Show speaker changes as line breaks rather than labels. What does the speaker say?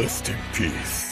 Rest in peace.